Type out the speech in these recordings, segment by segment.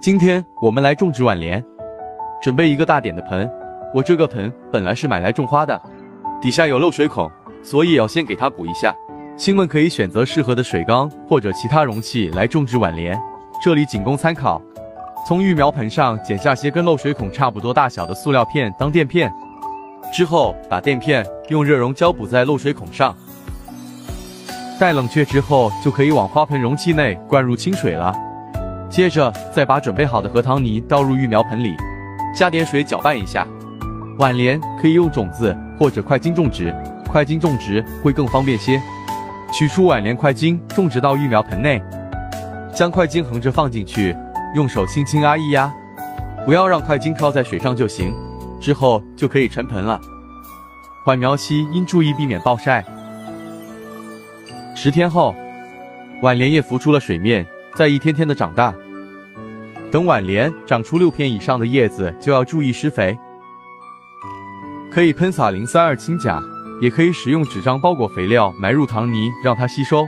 今天我们来种植挽莲，准备一个大点的盆。我这个盆本来是买来种花的，底下有漏水孔，所以要先给它补一下。亲们可以选择适合的水缸或者其他容器来种植挽莲，这里仅供参考。从育苗盆上剪下些跟漏水孔差不多大小的塑料片当垫片，之后把垫片用热熔胶补在漏水孔上。待冷却之后，就可以往花盆容器内灌入清水了。接着再把准备好的核桃泥倒入育苗盆里，加点水搅拌一下。碗莲可以用种子或者块茎种植，块茎种植会更方便些。取出碗莲块茎，种植到育苗盆内，将块茎横着放进去，用手轻轻压一压，不要让块茎靠在水上就行。之后就可以沉盆了。缓苗期应注意避免暴晒。十天后，碗莲叶浮出了水面，在一天天的长大。等晚莲长出六片以上的叶子，就要注意施肥，可以喷洒磷酸二氢钾，也可以使用纸张包裹肥料埋入糖泥，让它吸收。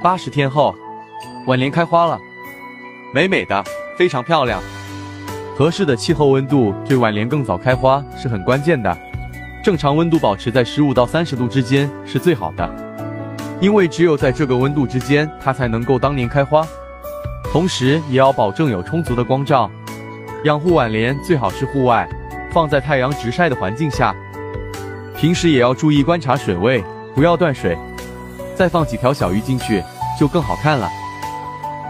八十天后，晚莲开花了，美美的，非常漂亮。合适的气候温度对晚莲更早开花是很关键的。正常温度保持在十五到三十度之间是最好的，因为只有在这个温度之间，它才能够当年开花。同时也要保证有充足的光照。养护挽莲最好是户外，放在太阳直晒的环境下。平时也要注意观察水位，不要断水。再放几条小鱼进去，就更好看了。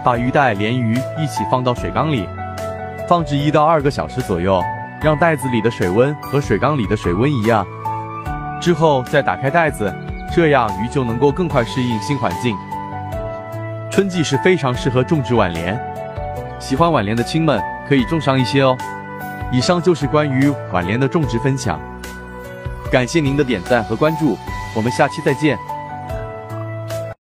把鱼袋连鱼一起放到水缸里，放置一到二个小时左右。让袋子里的水温和水缸里的水温一样，之后再打开袋子，这样鱼就能够更快适应新环境。春季是非常适合种植碗莲，喜欢碗莲的亲们可以种上一些哦。以上就是关于碗莲的种植分享，感谢您的点赞和关注，我们下期再见。